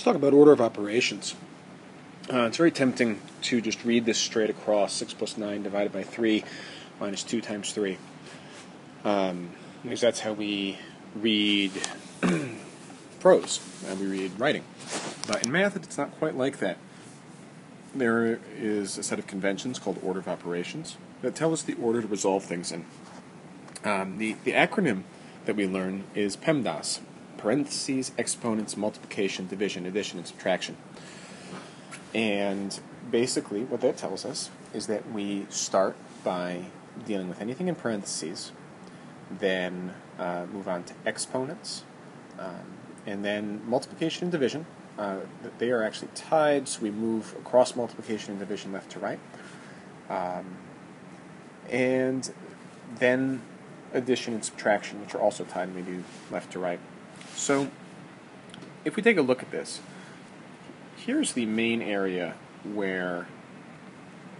Let's talk about order of operations. Uh, it's very tempting to just read this straight across 6 plus 9 divided by 3 minus 2 times 3. Um, because that's how we read prose, we read writing. But in math, it's not quite like that. There is a set of conventions called order of operations that tell us the order to resolve things in. Um, the, the acronym that we learn is PEMDAS, parentheses, exponents, multiplication, division, addition, and subtraction. And basically, what that tells us is that we start by dealing with anything in parentheses, then uh, move on to exponents, um, and then multiplication and division. Uh, they are actually tied, so we move across multiplication and division left to right. Um, and then addition and subtraction, which are also tied, and we do left to right. So, if we take a look at this, here's the main area where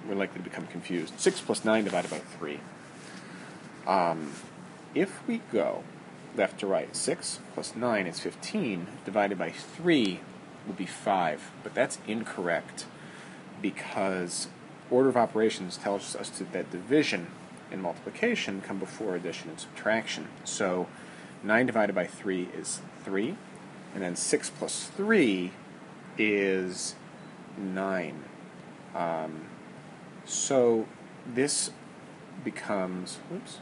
we're likely to become confused. 6 plus 9 divided by 3. Um, if we go left to right, 6 plus 9 is 15, divided by 3 would be 5. But that's incorrect because order of operations tells us that division and multiplication come before addition and subtraction. So 9 divided by 3 is 3, and then 6 plus 3 is 9. Um, so this becomes, oops,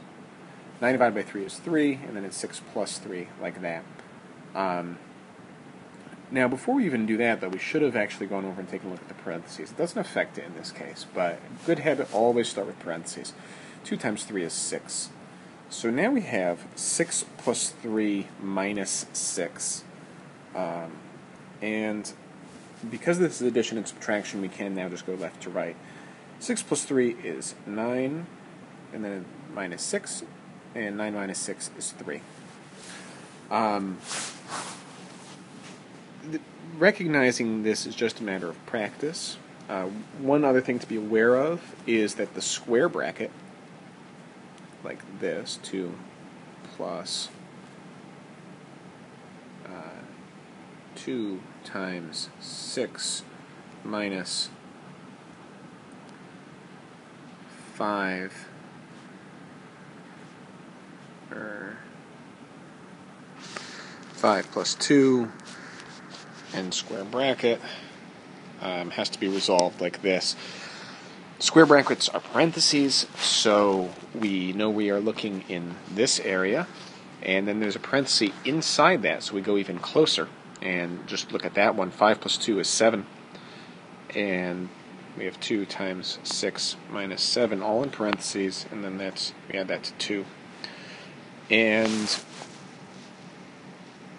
9 divided by 3 is 3, and then it's 6 plus 3, like that. Um, now, before we even do that, though, we should have actually gone over and taken a look at the parentheses. It doesn't affect it in this case, but good habit, always start with parentheses. 2 times 3 is 6. So now we have 6 plus 3 minus 6. Um, and because this is addition and subtraction, we can now just go left to right. 6 plus 3 is 9, and then minus 6, and 9 minus 6 is 3. Um, recognizing this is just a matter of practice, uh, one other thing to be aware of is that the square bracket, like this, 2 plus uh, 2 times 6 minus 5 or 5 plus 2 and square bracket um, has to be resolved like this. Square brackets are parentheses, so we know we are looking in this area, and then there's a parenthesis inside that, so we go even closer and just look at that one. 5 plus 2 is 7. And we have 2 times 6 minus 7, all in parentheses, and then that's we add that to 2. And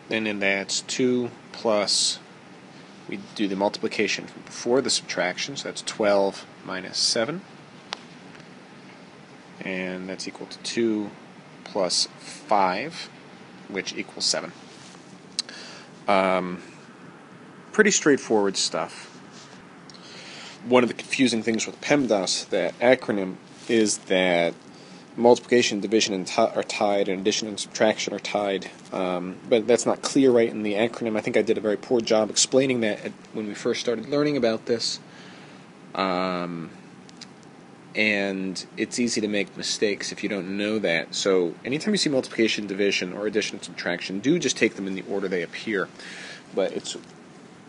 then in that's 2 plus, we do the multiplication before the subtraction, so that's 12 minus 7. And that's equal to 2 plus 5, which equals 7. Um, pretty straightforward stuff. One of the confusing things with PEMDAS, that acronym, is that multiplication, division, and t- are tied, and addition and subtraction are tied. Um, but that's not clear right in the acronym. I think I did a very poor job explaining that when we first started learning about this. Um, and it's easy to make mistakes if you don't know that. So anytime you see multiplication, division, or addition and subtraction, do just take them in the order they appear. But it's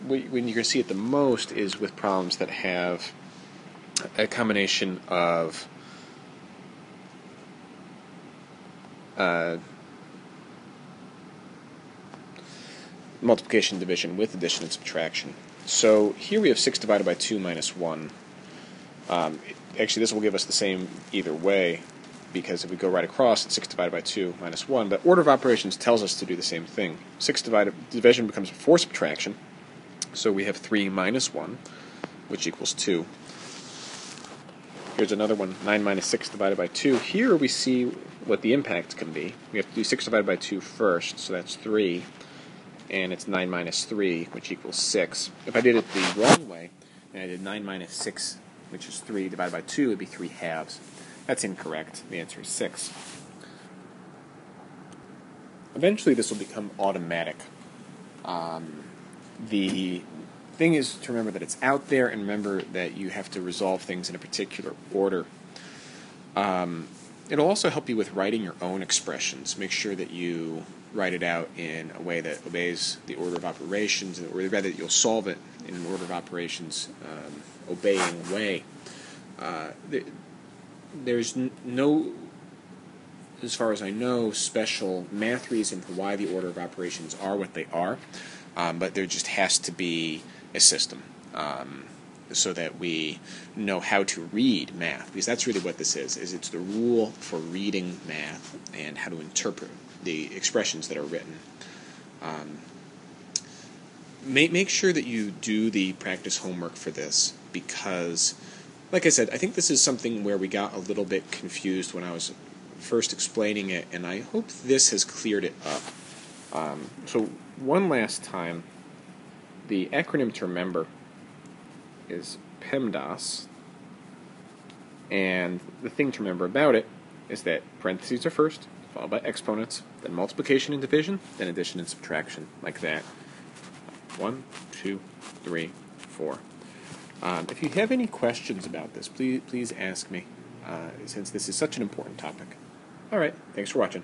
when going to see it the most is with problems that have a combination of uh, multiplication, division with addition and subtraction. So here we have 6 divided by 2 minus 1. Um, actually, this will give us the same either way, because if we go right across, it's 6 divided by 2 minus 1. But order of operations tells us to do the same thing. 6 divided division becomes 4 subtraction, so we have 3 minus 1, which equals 2. Here's another one, 9 minus 6 divided by 2. Here we see what the impact can be. We have to do 6 divided by 2 first, so that's 3. And it's 9 minus 3, which equals 6. If I did it the wrong way, and I did 9 minus 6 which is 3 divided by 2 would be 3 halves. That's incorrect. The answer is 6. Eventually, this will become automatic. Um, the thing is to remember that it's out there and remember that you have to resolve things in a particular order. Um, it'll also help you with writing your own expressions. Make sure that you write it out in a way that obeys the order of operations, or rather, that you'll solve it in an order of operations um, obeying way. Uh, there, there's no, as far as I know, special math reason for why the order of operations are what they are, um, but there just has to be a system. Um, so that we know how to read math because that's really what this is is it's the rule for reading math and how to interpret the expressions that are written. Um, make, make sure that you do the practice homework for this because like i said i think this is something where we got a little bit confused when i was first explaining it and i hope this has cleared it up. Um, so one last time the acronym to remember is PEMDAS. And the thing to remember about it is that parentheses are first, followed by exponents, then multiplication and division, then addition and subtraction, like that. One, two, three, four. Um, if you have any questions about this, please please ask me, uh, since this is such an important topic. All right, thanks for watching.